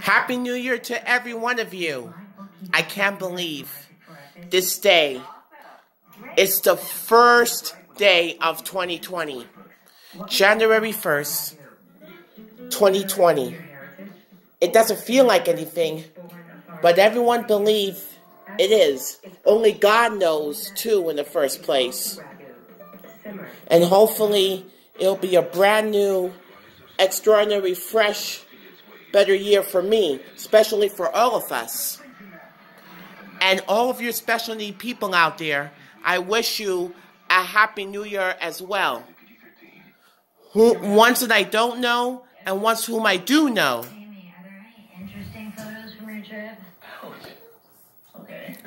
Happy New Year to every one of you. I can't believe this day. It's the first day of 2020. January 1st, 2020. It doesn't feel like anything, but everyone believes it is. Only God knows, too, in the first place. And hopefully, it'll be a brand new, extraordinary, fresh, better year for me, especially for all of us. And all of your special need people out there, I wish you a happy new year as well. Who, ones that I don't know, and ones whom I do know.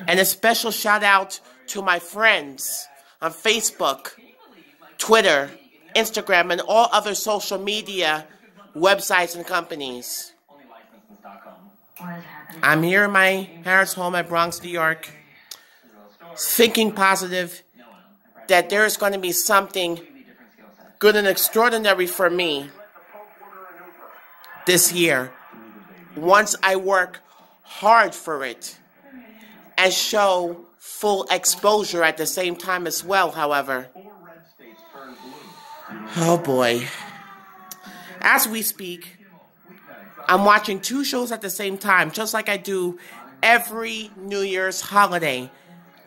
And a special shout out to my friends on Facebook, Twitter, Instagram, and all other social media websites and companies. I'm here in my Harris home at Bronx, New York, thinking positive that there is going to be something good and extraordinary for me this year once I work hard for it and show full exposure at the same time as well, however. Oh boy. As we speak, I'm watching two shows at the same time, just like I do every New Year's holiday.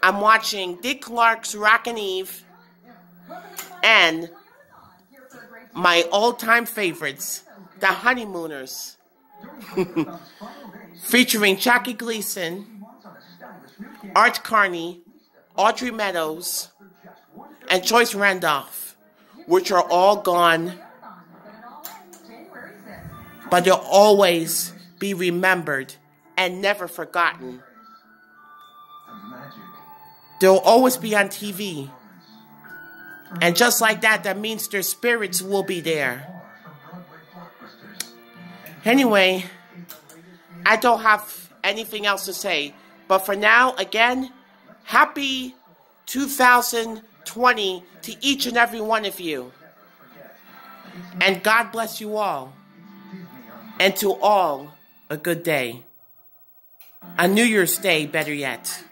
I'm watching Dick Clark's Rockin' Eve and my all-time favorites, The Honeymooners, featuring Jackie Gleason, Art Carney, Audrey Meadows, and Joyce Randolph, which are all gone, but they'll always be remembered and never forgotten. They'll always be on TV. And just like that, that means their spirits will be there. Anyway, I don't have anything else to say. But for now, again, happy 2020 to each and every one of you. And God bless you all. And to all, a good day. A New Year's Day, better yet.